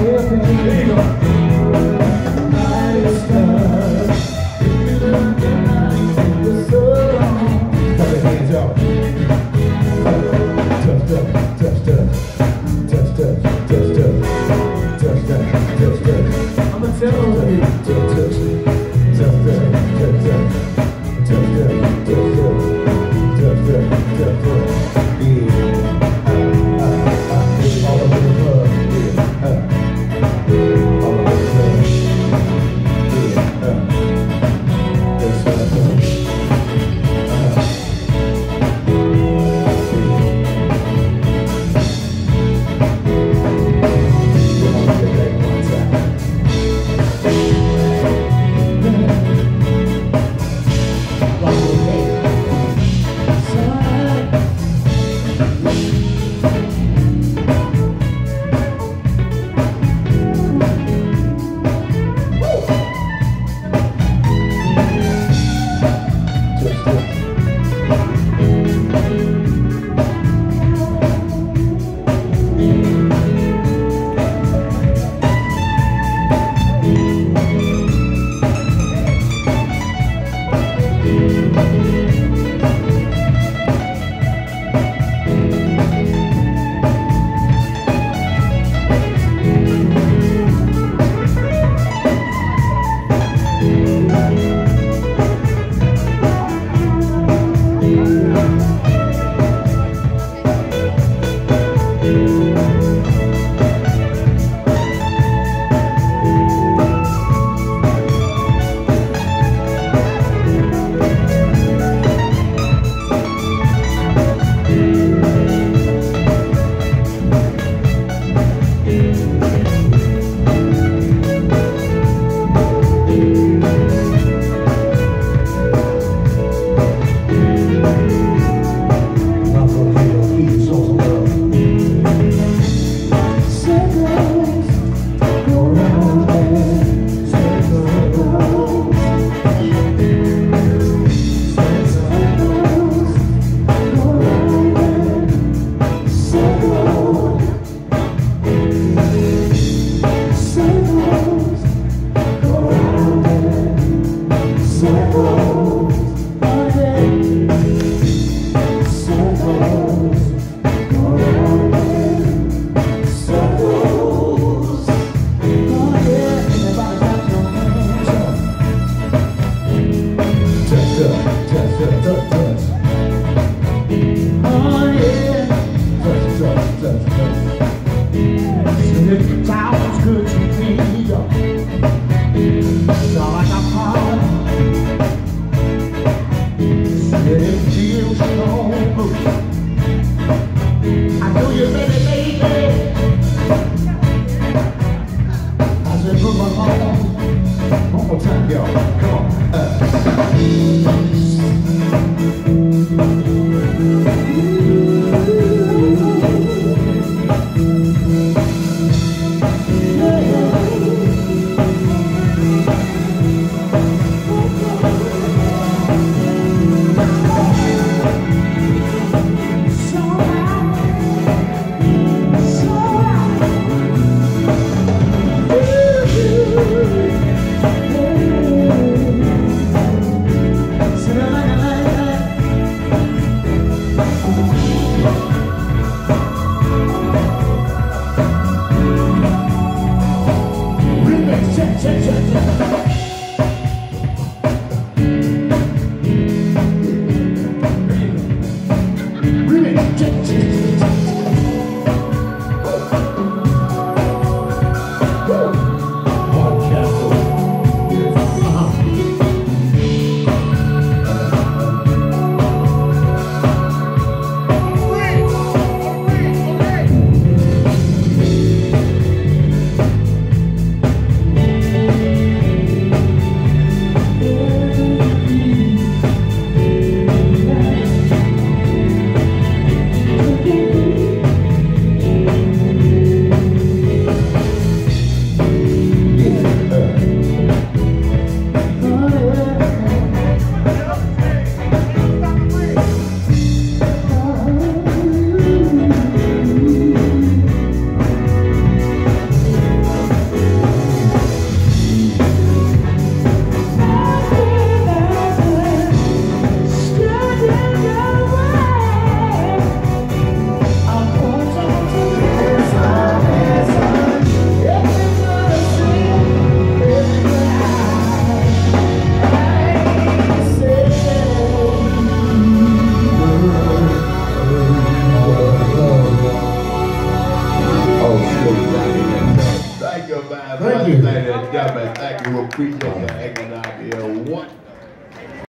here, baby. Thank you.